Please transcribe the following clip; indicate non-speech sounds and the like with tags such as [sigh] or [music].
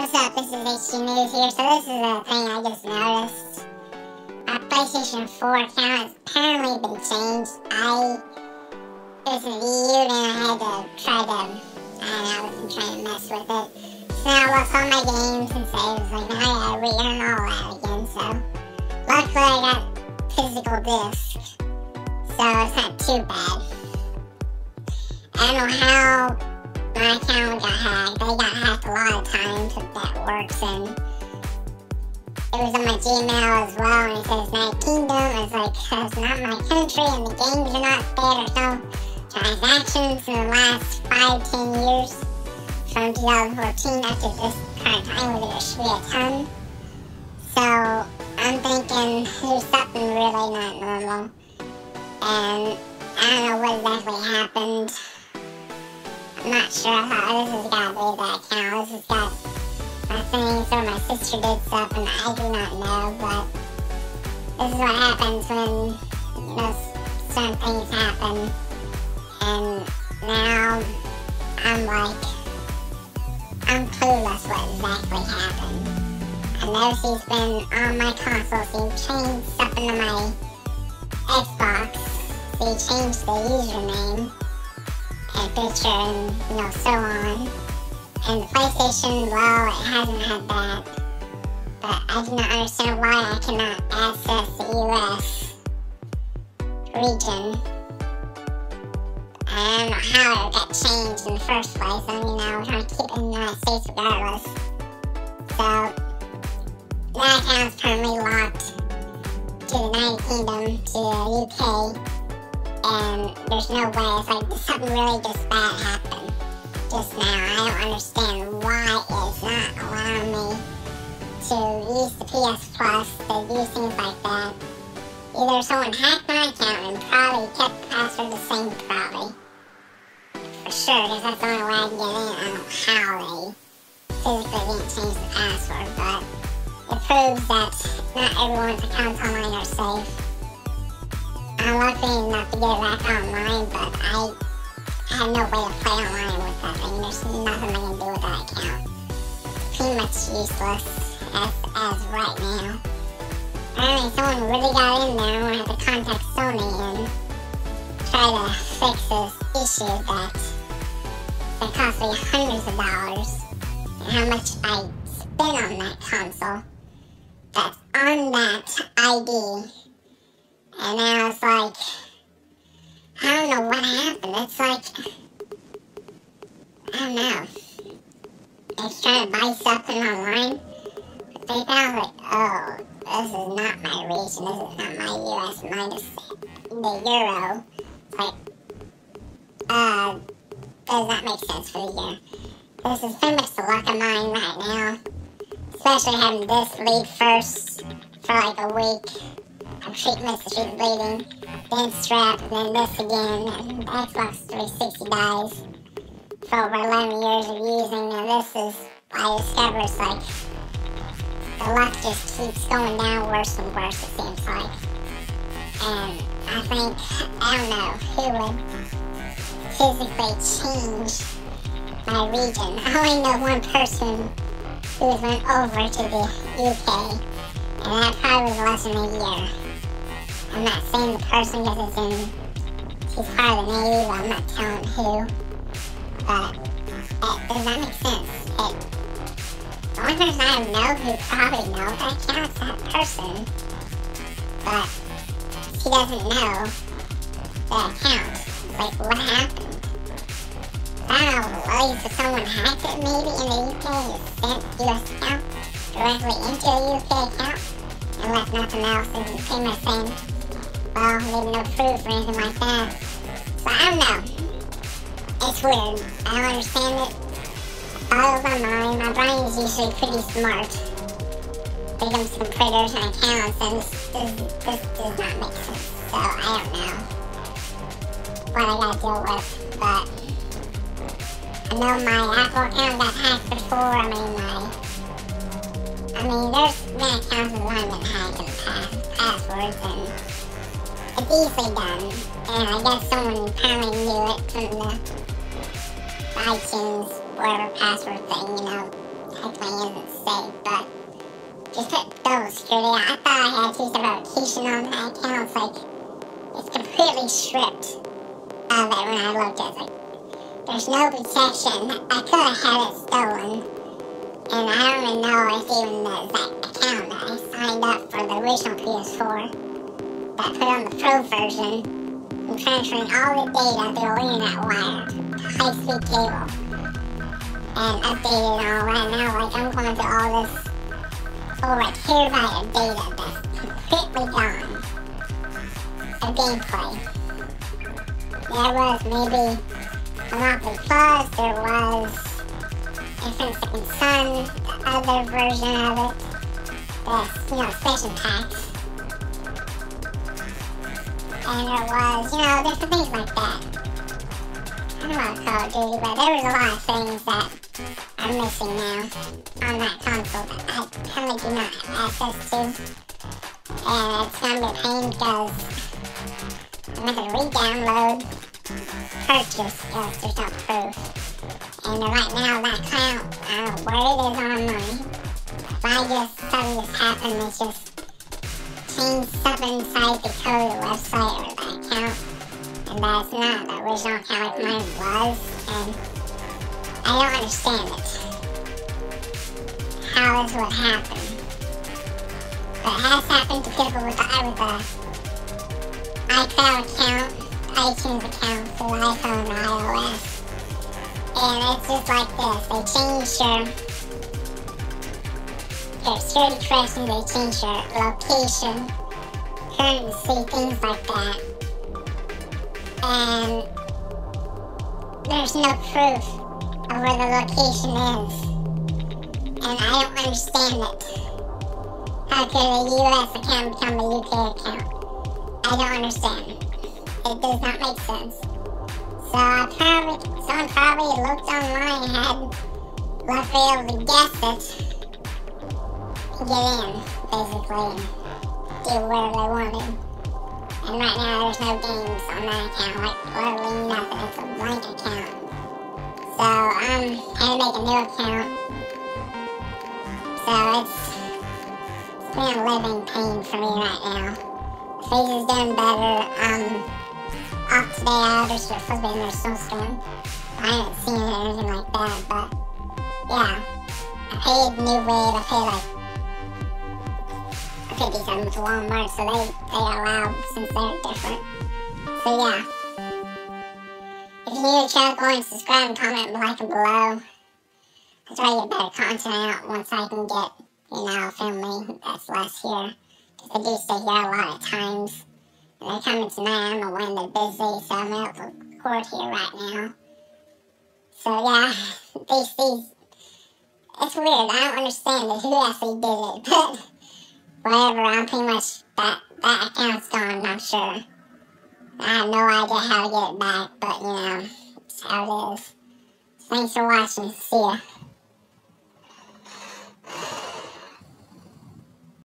What's up? This is HD News here. So this is a thing I just noticed. My PlayStation 4 account has apparently been changed. I this is viewed and I had to try to I wasn't trying to mess with it. So now I lost all my games and saves. Like now I gotta relearn all that again. So luckily I got physical disc. So it's not too bad. I don't know how my account got hacked. They got hacked a lot of times if that works and it was on my Gmail as well and it says United Kingdom. [laughs] It's like that's not my country and the games are not there. There's no transactions in the last five, ten years from 2014 up to this current time where there should be a ton. So I'm thinking there's something really not normal. And I don't know what exactly happened. I'm not sure how this is to be that account. This has got my things or my sister did stuff and I do not know, but this is what happens when you know certain things happen. And now I'm like I'm clueless what exactly happened. I noticed he's been on my console, so he changed stuff into my Xbox. So he changed the username and and you know so on. And the PlayStation, well, it hasn't had that. But I do not understand why I cannot access the US region. I don't know how it got changed in the first place. I mean, know, we're trying to keep it in the United States regardless. So, that account's permanently locked to the United Kingdom, to the UK, and there's no way. It's like [laughs] something really just bad happened just now. I don't understand why it's not allowing me to use the PS Plus, to do things like that. Either someone hacked my account and probably kept the password the same, probably. For sure, because that's the only way I can get in. I don't know how they physically didn't change the password, but it proves that not everyone's accounts online are safe. I'm lucky enough to get back online, but I had no way to play online with that thing. There's nothing I can do with that account. Pretty much useless as, as right now. Apparently someone really got in there and we had to contact Sony and try to fix this issue that that cost me hundreds of dollars and how much I spent on that console that's on that ID. And I was like I don't know what happened. It's like, I don't know. I was trying to buy something online. But they found like, oh, this is not my region. This is not my US minus the euro. It's like, uh, does that make sense for the year? This is pretty much the luck of mine right now. Especially having this lead first for like a week. I'm to treat bleeding, then strap, then this again, Xbox 360 dies for over 11 years of using, and this is, I discovered it's like, the luck just keeps going down worse and worse, it seems like. And I think, I don't know, who would physically change my region. I only know one person who went over to the UK, and that probably was less than a year. I'm not saying the person because it's in, she's part of the Navy, I'm not telling who. But uh, it, does that make sense? It, the only person I know who probably knows that counts that person. But she doesn't know that account. Like, what happened? I don't know, someone hacked it maybe in the UK and sent US account directly into a UK account and left nothing else and pretty much saying well, maybe no proof or anything like that. So I don't know. It's weird. I don't understand it. Boggles my mind. My brain is usually pretty smart. When it comes to and accounts, and this, this, this does not make sense. So I don't know what I gotta deal with, but I know my Apple account got hacked before. I mean, my I mean, there's been accounts that have been hacked in the past, passwords and easily done. And I guess someone apparently knew it from the iTunes, whatever password thing, you know, technically isn't safe, but just put double security. I thought I had two-step authentication on my account. It's like, it's completely stripped of it when I looked at it. Like, there's no protection. I could have had it stolen. And I don't even know if even the that account that I signed up for the original PS4 that I put on the Pro version, I'm transferring all the data through the internet wire high-speed cable. And updated all right now, like I'm going through all this over a terabyte of data that's completely gone. Of gameplay. There was maybe Monopoly Plus, there was Infamous Second Son, the other version of it, the, you know, expansion packs. There was, you know, different things like that. I don't know about Call of Duty, but there was a lot of things that are missing now on that console that I currently do not have access to. And it's gonna be a pain because I'm to re-download, purchase, there's no proof. And right now that account, I don't know where it is online. If I just, something just happened, it's just changed something inside the code website or the account. And that's not the original account like mine was. And I don't understand it. How this would happen. But it has happened to people with the, with the iCloud account, iTunes account for iPhone and iOS. And it's just like this. They change your, your security corrections, they change your location, currency, things like that. And there's no proof of where the location is. And I don't understand it. How could a US account become a UK account? I don't understand. It does not make sense. So I probably, someone probably looked online and had be able to guess it. Get in, basically. Do whatever they wanted. And right now there's no games on that account, like literally nothing. It's a blank account. So um, I had to make a new account. So it's, it's been a living pain for me right now. Face is doing better. Um, off today, I was supposed to be in their snowstorm. I haven't seen it or anything like that, but yeah. I paid New Wave, I paid like 50 something to Walmart, so they, they allow since they're different. So yeah. If you're new to channel, go and subscribe and comment and like below. I try to get better content out once I can get, you know, family that's less here. Because I do stay here a lot of times. And they're coming tonight, I don't know when they're busy, so I'm able to record here right now. So yeah, [laughs] these, these, it's weird, I don't understand who actually did it, [laughs] but whatever, I'm pretty much, that, that account's gone, I'm sure. I have no idea how to get it back, but you know, it's how it is. Thanks for watching. See ya.